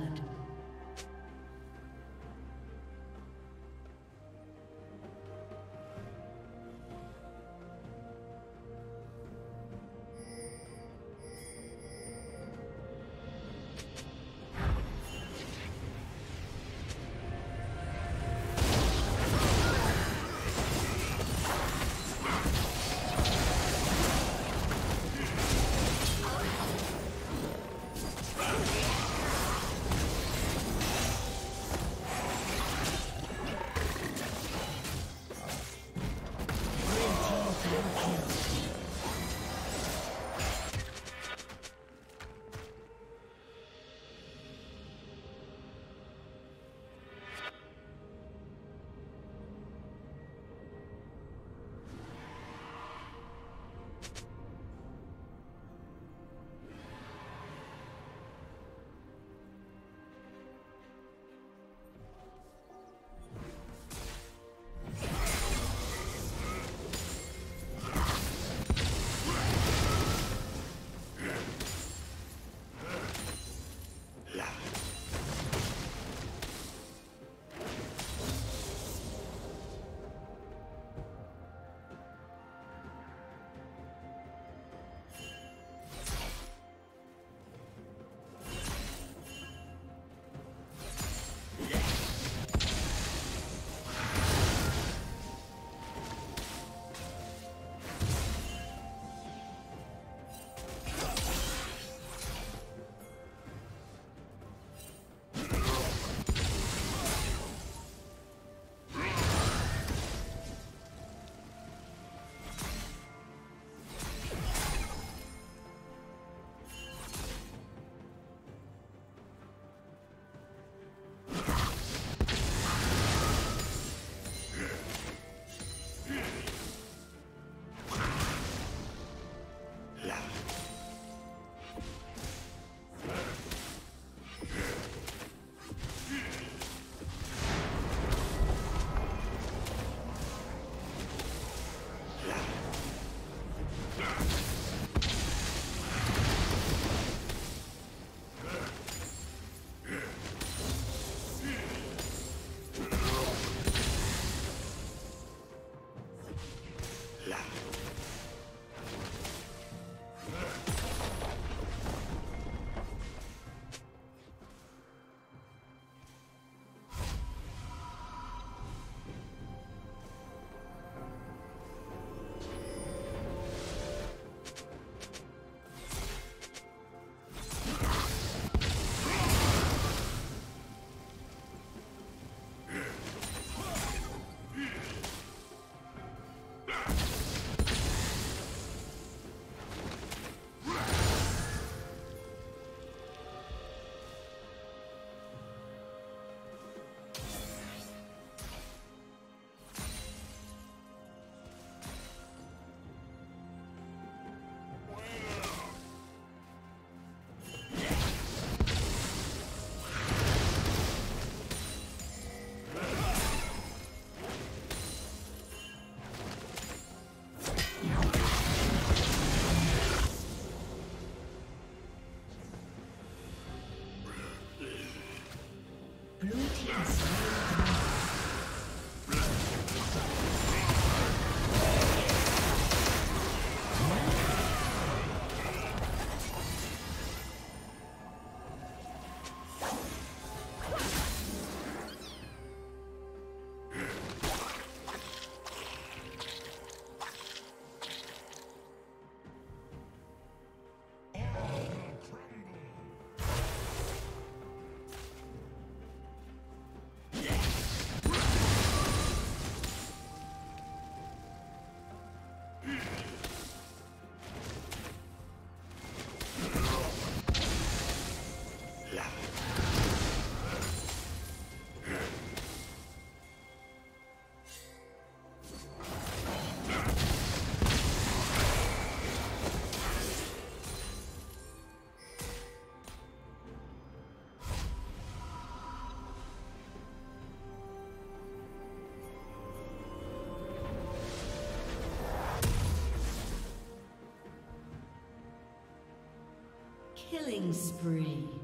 Blood. Killing spree.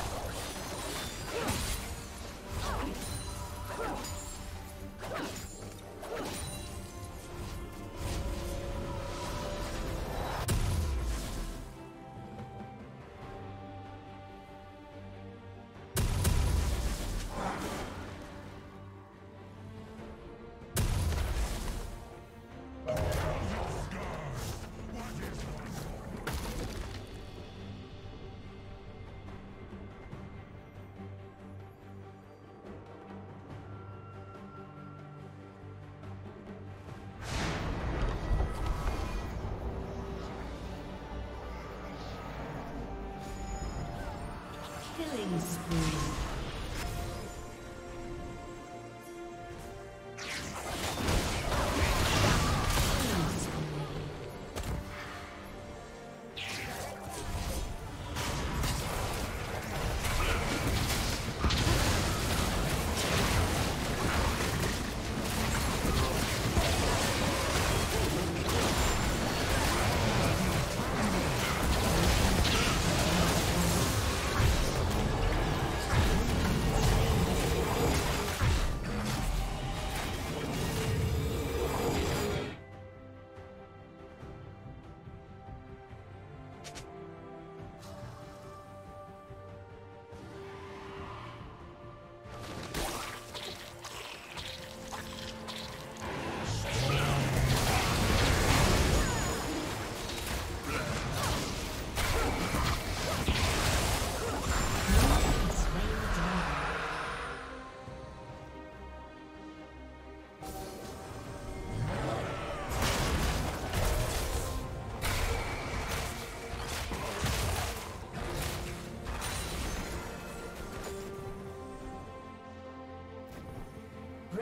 Killing spree.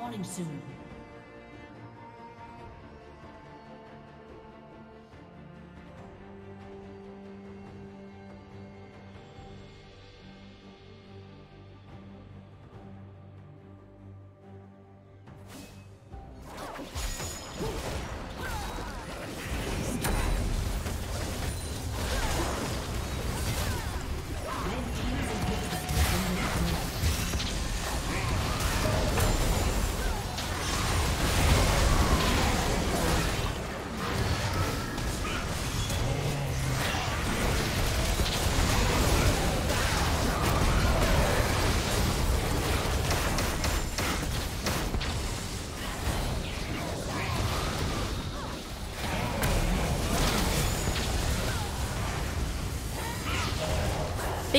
Spawning soon.